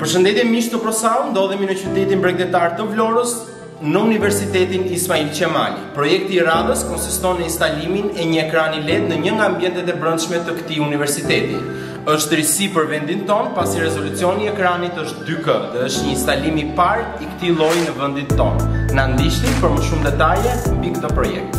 Përshëndetje miq të Prosau, ndodhemi në qytetin bregdetar të Vlorës, në Universitetin Ismail Qemali. Projekti i radhës konsiston në instalimin e një ekrani LED në një nga ambientet e brendshme të këtij universiteti. është risi për vendin tonë, pasi rezolucioni i ekranit është 2K dhe është një instalim i parë i këtij lloji në vendin tonë. Na ndiqni për më shumë detaje, mbi këtë projekt.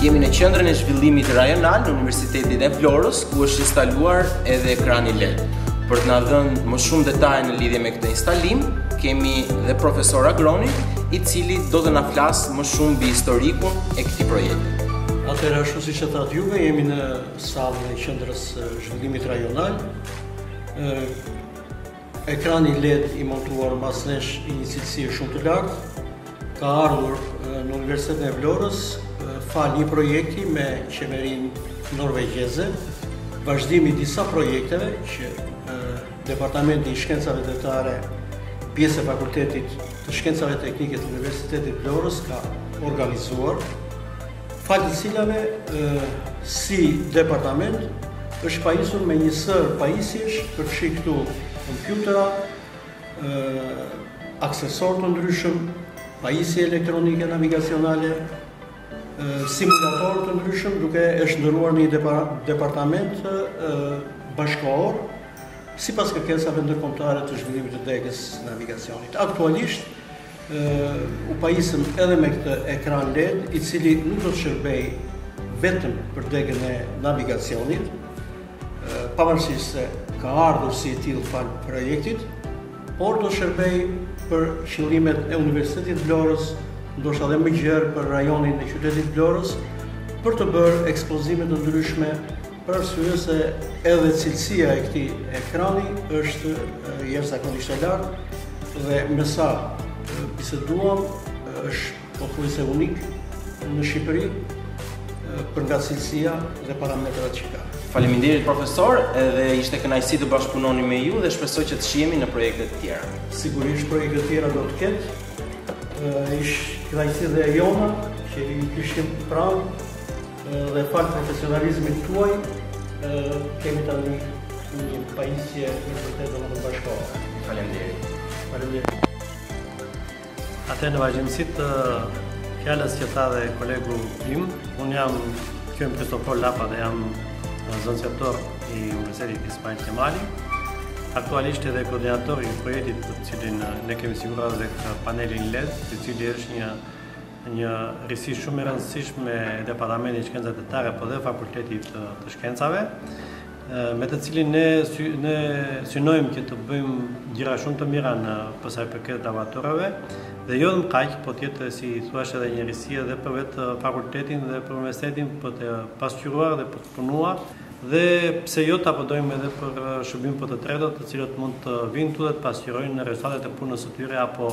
Jemi në qendrën e zhvillimit rajonal në Universitetin e Vlorës, ku është instaluar edhe ekrani LED. Për të na dhënë më shumë detaje në lidhje me këtë instalim, kemi dhe profesor Agronin, i cili do të na flasë më shumë mbi historikun e këtij projekti. Atëherë ashtu siç e thatë juve, jemi në sallën e Qendrës së Zhvillimit Rajonal. Ekrani LED i montuar mbas nesh i një cilësie shumë të lartë, Ka ardhur në Universitetin e Vlorës falë një projekti me qeverinë norvegjeze, vazhdim i disa projekteve që Departamenti i Shkencave Detare, pjesë e Fakultetit të Shkencave Teknike të Universitetit Vlorës ka organizuar, falë të cilave si departament është pajisur me një sërë pajisjesh përfshi këtu kompjutera, aksesorë të ndryshëm, pajisje elektronike navigacionale, simulatorë të ndryshëm duke e shndërruar në një departament bashkëkohor sipas kërkesave ndërkombëtare të zhvillimit të degës navigacionit. Aktualisht u pajisëm edhe me këtë ekran LED, i cili nuk do të shërbejë vetëm për degën e navigacionit, pavarësisht se ka ardhur si i tillë falë projektit, por do të shërbejë për qëllimet e Universitetit Vlorës, ndoshta edhe më gjerë për rajonin e qytetit Vlorës, për të bërë ekspozime të ndryshme Për arsye se edhe cilësia e këtij ekrani është jashtëzakonisht e lartë dhe me sa biseduam është pothuajse unik në Shqipëri për nga cilësia dhe parametrat që ka. Faleminderit profesor, edhe ishte kënaqësi të bashkëpunonim me ju dhe shpresoj që të shihemi në projekte të tjera. Sigurisht projekte të tjera do të ketë. Ish kënaqësi dhe e jona që ju kishim pranë Dhe falë profesionalizmit tuaj, kemi të një një pajisje një të të të më të bashkëkohore. Faleminderit. Faleminderit. Atëherë në vazhdimësi të fjalës që tha dhe kolegu im, unë jam kjo më Kristofor Lapa dhe jam zëvendësrektor i Universitetit Ismail Qemali, aktualisht edhe koordinator i projektit të cilin ne kemi siguruar dhe panelin LED, i cili është një Një risi shumë e rëndësishme e Departamentit të Shkencave Detare, po dhe Fakultetit të Shkencave, me të cilin ne ne synojmë që të bëjmë gjëra shumë të mira në përsa i përket laboratorëve dhe jo vetëm kaq, po të jetë si thuash edhe një risi edhe për vetë fakultetin dhe për universitetin për të pasqyruar dhe për të punuar dhe pse jo ta përdojmë edhe për shërbim për të tretët të cilët mund të vinë këtu dhe të pasqyrojnë rezultatet e punës së tyre apo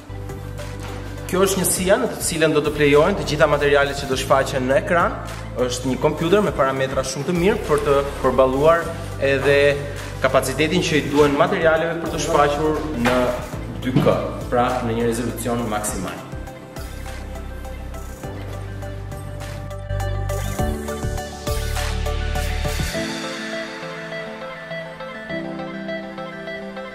Kjo është njësia në të cilën do të plejohen të gjitha materialet që do shfaqen në ekran. Është një kompjuter me parametra shumë të mirë për të përballuar edhe kapacitetin që i duhen materialeve për të shfaqur në 2K, pra në një rezolucion maksimal.